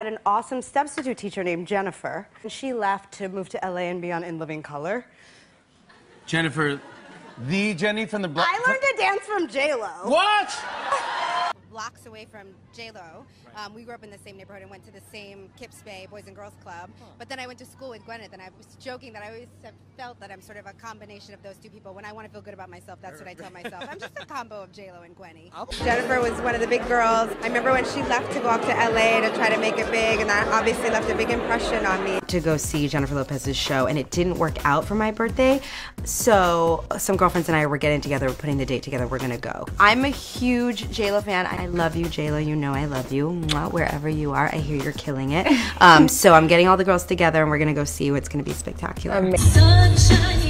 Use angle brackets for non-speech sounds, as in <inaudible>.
had an awesome substitute teacher named Jennifer. And she left to move to LA and be on In Living Color. Jennifer, the Jenny from the. Blo- I learned to dance from J-Lo. What? <laughs> blocks away from J-Lo. Um, we grew up in the same neighborhood and went to the same Kips Bay Boys and Girls Club. But then I went to school with Gwyneth, and I was joking that I always have felt that I'm sort of a combination of those two people. When I want to feel good about myself, that's what I tell myself. I'm just a combo of J-Lo and Gwenny. Jennifer was one of the big girls. I remember when she left to go off to LA to try to make it big, and that obviously left a big impression on me. To go see Jennifer Lopez's show, and it didn't work out for my birthday. So some girlfriends and I were getting together, putting the date together. We're gonna go. I'm a huge J-Lo fan. I love you, J-Lo. You know I love you. Mwah, wherever you are, I hear you're killing it. <laughs> Um, so I'm getting all the girls together, and we're gonna go see you. It's gonna be spectacular. Sunshine